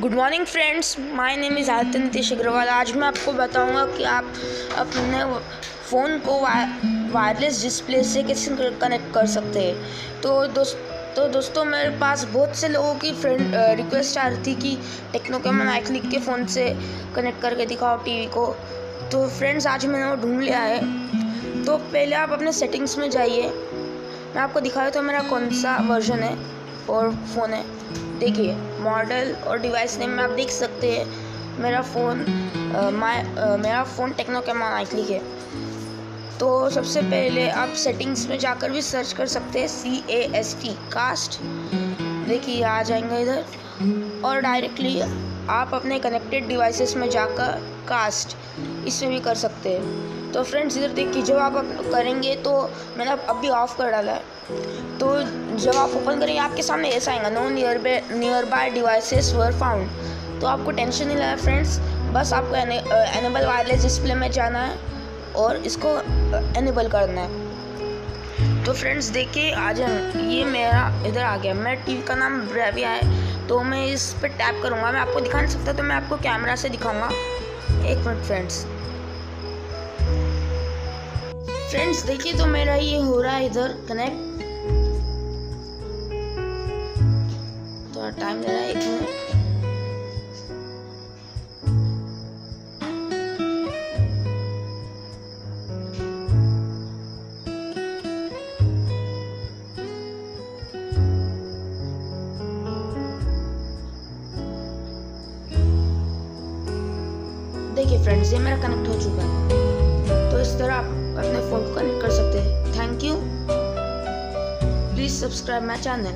Good morning friends my name is Aditya Nitish Agrawal आज मैं आपको बताऊँगा कि आप अपने फ़ोन को वायरलेस डिस्प्ले से कैसे कनेक्ट कर सकते हैं। तो दोस्त तो दोस्तों, मेरे पास बहुत से लोगों की फ्रेंड रिक्वेस्ट आ रही थी कि टेक्नो कैमन आई के फ़ोन से कनेक्ट करके दिखाओ टीवी को। तो फ्रेंड्स आज मैंने वो ढूंढ लिया है। तो पहले आप अपने सेटिंग्स में जाइए। मैं आपको दिखाया तो मेरा कौन सा वर्जन है। और फ़ोन है। देखिए मॉडल और डिवाइस नेम में आप देख सकते हैं। मेरा फ़ोन माय मेरा फ़ोन टेक्नो कैमरा नाइटली है। तो सबसे पहले आप सेटिंग्स में जाकर भी सर्च कर सकते हैं। C A S T cast देखिए आ जाएँगे इधर। और डायरेक्टली आप अपने कनेक्टेड डिवाइसेस में जाकर कास्ट इसमें भी कर सकते हैं। तो फ्रेंड्स इधर देखिए जब आप करेंगे तो मैंने अभी ऑफ़ कर डाला है। तो जब आप ओपन करेंगे, आपके सामने ऐसा आएगा no near nearby devices were found तो आपको टेंशन नहीं लगा फ्रेंड्स बस आपको एनेबल वायरलेस डिस्प्ले में जाना है और इसको एनेबल करना है। तो फ्रेंड्स, देखिए आ जाए ये मेरा इधर आ गया। मेरा टीवी का नाम ब्रेविया है तो मैं इस पर टैप करूँगा। मैं आपको दिखा नहीं सकता तो मैं आपको कैमरा से दिखाऊँगा। एक मिनट, फ्रेंड्स। फ्रेंड्स, देखिए तो मेरा ये हो रहा है इधर कनेक्ट। थोड़ा टाइम ले रहा है, एक मिनट। देखिए फ्रेंड्स ये मेरा कनेक्ट हो चुका है। तो इस तरह आप अपने फ़ोन को कनेक्ट कर सकते हैं। Thank you please subscribe my channel